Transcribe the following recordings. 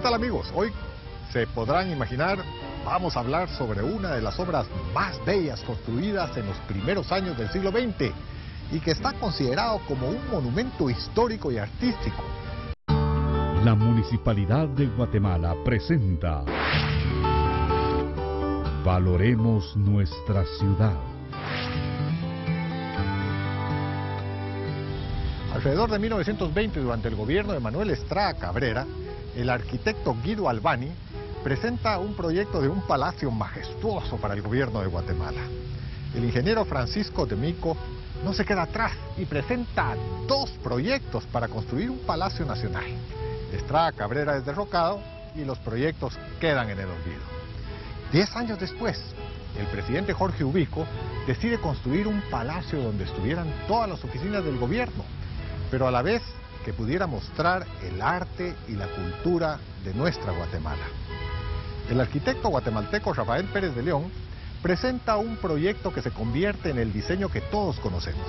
tal amigos? Hoy se podrán imaginar, vamos a hablar sobre una de las obras más bellas construidas en los primeros años del siglo XX y que está considerado como un monumento histórico y artístico. La Municipalidad de Guatemala presenta Valoremos nuestra ciudad. Alrededor de 1920, durante el gobierno de Manuel Estrada Cabrera, el arquitecto Guido Albani presenta un proyecto de un palacio majestuoso para el gobierno de Guatemala. El ingeniero Francisco de Mico no se queda atrás y presenta dos proyectos para construir un palacio nacional. Estrada Cabrera es derrocado y los proyectos quedan en el olvido. Diez años después, el presidente Jorge Ubico decide construir un palacio donde estuvieran todas las oficinas del gobierno, pero a la vez que pudiera mostrar el arte y la cultura de nuestra Guatemala. El arquitecto guatemalteco Rafael Pérez de León presenta un proyecto que se convierte en el diseño que todos conocemos.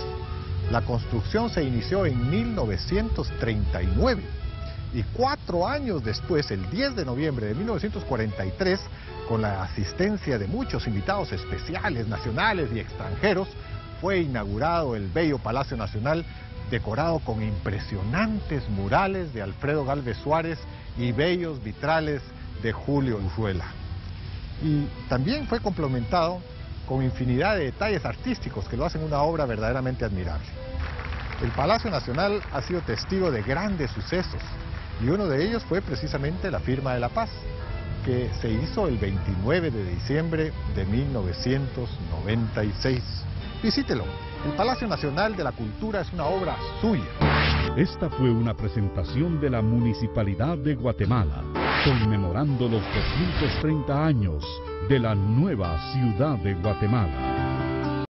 La construcción se inició en 1939 y cuatro años después, el 10 de noviembre de 1943, con la asistencia de muchos invitados especiales, nacionales y extranjeros, fue inaugurado el bello Palacio Nacional decorado con impresionantes murales de Alfredo Galvez Suárez y bellos vitrales de Julio Urruela. Y también fue complementado con infinidad de detalles artísticos que lo hacen una obra verdaderamente admirable. El Palacio Nacional ha sido testigo de grandes sucesos y uno de ellos fue precisamente la firma de la paz, que se hizo el 29 de diciembre de 1996. Visítelo. El Palacio Nacional de la Cultura es una obra suya. Esta fue una presentación de la Municipalidad de Guatemala, conmemorando los 230 años de la nueva ciudad de Guatemala.